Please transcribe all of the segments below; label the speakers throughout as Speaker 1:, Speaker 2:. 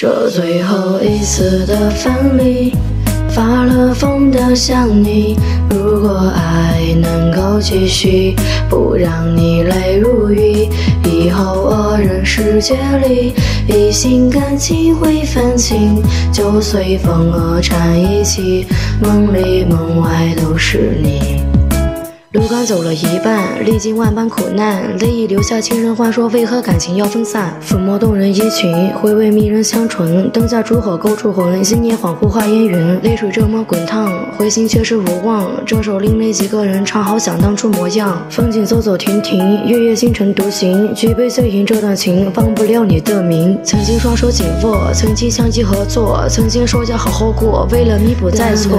Speaker 1: 这最后一次的分离，发了疯的想你。如果爱能够继续，不让你泪如雨。以后二人世界里，一心感情会泛起，就随风而缠一起。梦里梦外都是你。路刚走了一半，历经万般苦难，泪已流下，亲人话说为何感情要分散？抚摸动人衣裙，回味迷人香唇，灯下烛火勾出魂，思念恍惚化烟云，泪水这么滚烫，回心却是无望。这首另类几个人唱，好想当初模样。风景走走停停，月夜星辰独行，举杯醉饮这段情，忘不了你的名。曾经双手紧握，曾经相依合作，曾经说要好好过，为了弥补再错。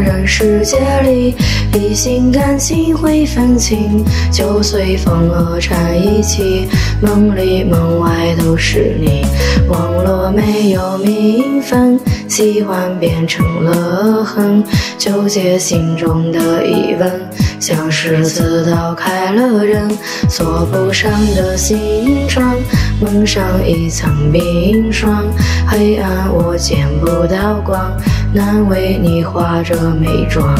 Speaker 1: 人世界里，一心感情会分清，就随风儿缠一起，梦里梦外都是你。网络没有名分，喜欢变成了恨，纠结心中的疑问。像是刺刀开了刃，锁不上的心窗，蒙上一层冰霜。黑暗我见不到光，难为你化着美妆。